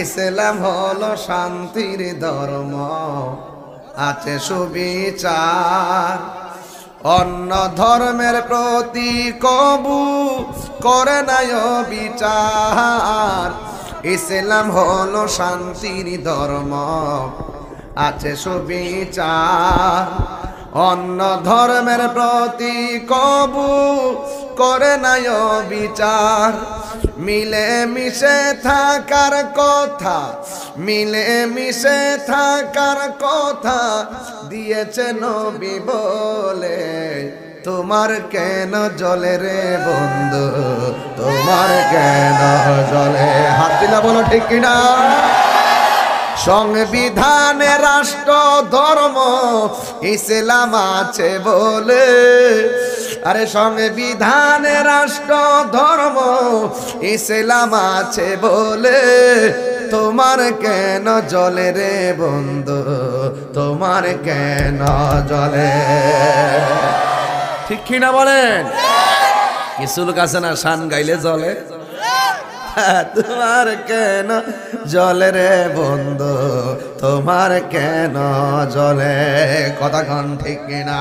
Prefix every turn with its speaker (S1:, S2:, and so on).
S1: ইসলাম হলো শান্তির ধর্ম, আছে সুবিচার। অন্য ধর্মের প্রতি কবু করে নাই বিচার ইসলাম হলো শান্তির ধর্ম, আছে সুবিচার। অন্য ধর্মের প্রতি কবু করে নাই বিচার মিলে মিশে থাকার কথা মিলে মিশে থাকার কথা দিয়েছে নবী বলে। তোমার কেন জলে রে বন্ধু? তোমার কেন জলে? হাত দিলা বলো ঠিক কিনা? সংবিধানে রাষ্ট্র ধর্ম ইসলাম আছে বলে আরে সংবিধানে রাষ্ট্র, ধর্ম, ইসলাম আছে বলে। তোমার কেন জলে রে বন্ধু? তোমার কেন জলে? ঠিক কিনা বলেন? কিছু লোক আছে না শান গাইলে জলে। তোমার কেন জলে রে বন্ধু? তোমার কেন জলে? কথা কন ঠিক না